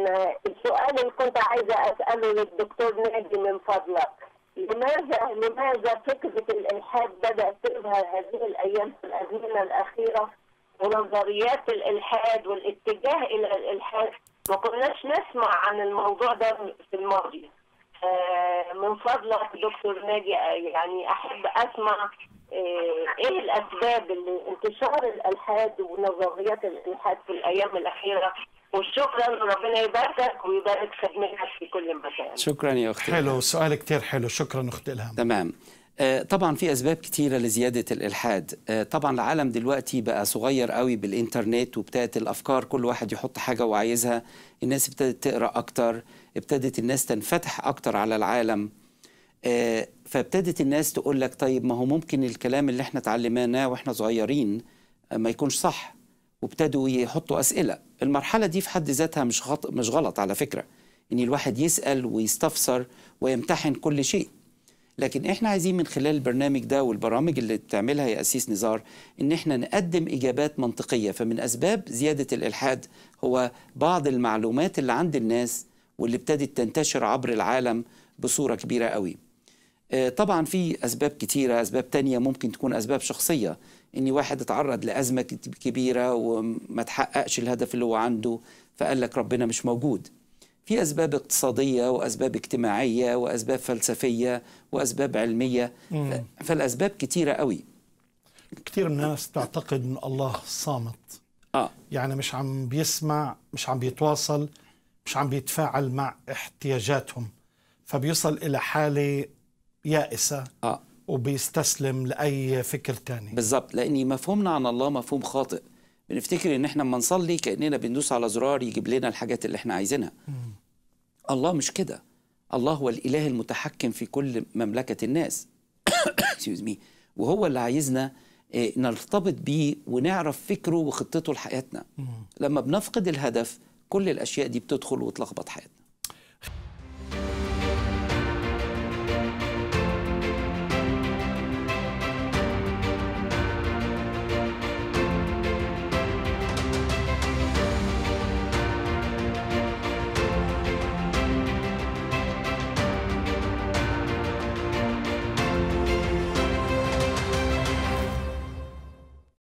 أنا السؤال اللي كنت عايزة أسأله للدكتور ناجي من فضلك. لماذا لماذا فكرة الإلحاد بدأت تظهر هذه الأيام في الأزمنة الأخيرة؟ ونظريات الإلحاد والاتجاه إلى الإلحاد. ما كناش نسمع عن الموضوع ده في الماضي. آه، من فضلك دكتور ناجي يعني أحب أسمع آه، إيه الأسباب اللي انتشار الإلحاد ونظريات الإلحاد في الأيام الأخيرة؟ وشكرا ربنا يباركك ويبارك خدمتك في كل مكان. شكرا يا أختي. حلو سؤال كتير حلو. شكرا أخت إلهام. تمام. آه، طبعا في أسباب كتيرة لزيادة الإلحاد. آه، طبعا العالم دلوقتي بقى صغير قوي بالإنترنت وابتدت الأفكار كل واحد يحط حاجة هو عايزها. الناس ابتدت تقرأ أكتر ابتدت الناس تنفتح أكتر على العالم. آه، فابتدت الناس تقول لك طيب ما هو ممكن الكلام اللي إحنا اتعلمناه وإحنا صغيرين ما يكونش صح. وابتدوا يحطوا أسئلة. المرحلة دي في حد ذاتها مش غلط مش غلط على فكرة إن الواحد يسأل ويستفسر ويمتحن كل شيء. لكن إحنا عايزين من خلال البرنامج ده والبرامج اللي بتعملها يا أسيس نزار إن إحنا نقدم إجابات منطقية. فمن أسباب زيادة الإلحاد هو بعض المعلومات اللي عند الناس واللي ابتدت تنتشر عبر العالم بصورة كبيرة قوي. طبعا في أسباب كتيرة أسباب تانية ممكن تكون أسباب شخصية. ان واحد اتعرض لأزمة كت- كبيرة وما تحققش الهدف اللي هو عنده فقال لك ربنا مش موجود. في أسباب اقتصادية وأسباب اجتماعية وأسباب فلسفية وأسباب علمية. ف- فالأسباب كتيرة قوي. كثير من الناس تعتقد أن الله صامت. آه. يعني مش عم بيسمع مش عم بيتواصل مش عم بيتفاعل مع احتياجاتهم. فبيصل إلى حالة يائسة آه. وبيستسلم لأي فكر تاني. بالظبط لأن مفهومنا عن الله مفهوم خاطئ. بنفتكر إن إحنا لما نصلي كأننا بندوس على زرار يجيب لنا الحاجات اللي إحنا عايزينها. الله مش كده. الله هو الإله المتحكم في كل مملكة الناس. وهو اللي عايزنا آه، نرتبط بيه ونعرف فكره وخطته لحياتنا. لما بنفقد الهدف كل الأشياء دي بتدخل وتلخبط حياتنا.